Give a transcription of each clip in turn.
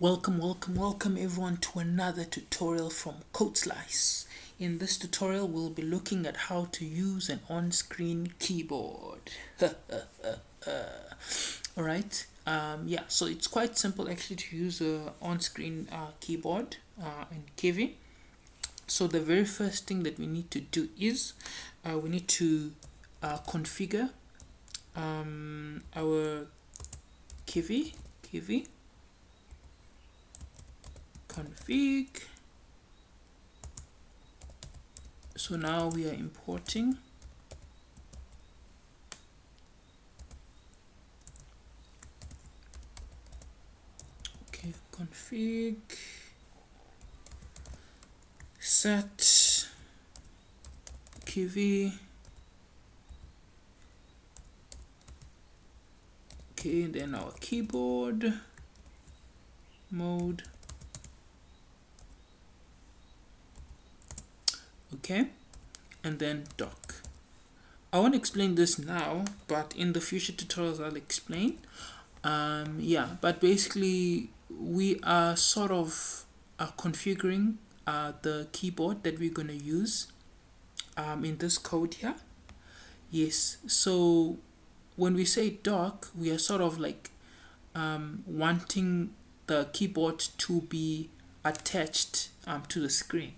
Welcome, welcome, welcome everyone to another tutorial from CodeSlice. In this tutorial, we'll be looking at how to use an on-screen keyboard. Alright, um, yeah, so it's quite simple actually to use a on-screen uh, keyboard uh, in Kivy. So the very first thing that we need to do is uh, we need to uh, configure um, our Kivy, Kivy config. So now we are importing. Okay config. Set. Kivy okay then our keyboard mode okay? And then dock I won't explain this now but in the future tutorials I'll explain. Um, yeah but basically we are sort of uh, configuring uh, the keyboard that we're going to use um, in this code here. Yes so when we say dock we are sort of like um, wanting the keyboard to be attached um, to the screen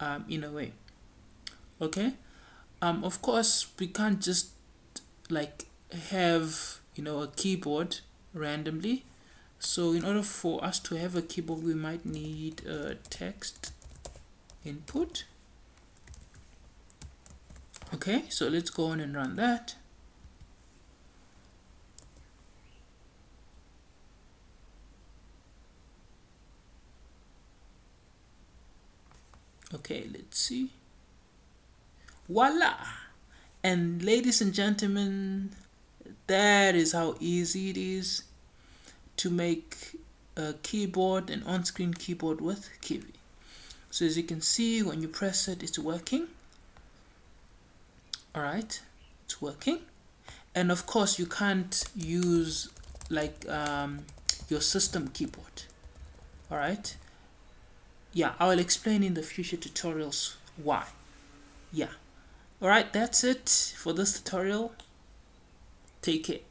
um, in a way. Okay? Um of course we can't just like have you know a keyboard randomly. So in order for us to have a keyboard we might need a text input. Okay? So let's go on and run that okay let's see. Voila! And ladies and gentlemen that is how easy it is to make a keyboard an on-screen keyboard with Kivy so as you can see when you press it it's working. Alright it's working. And of course you can't use like um, your system keyboard. Alright yeah I'll explain in the future tutorials why yeah Alright, that's it for this tutorial. Take care.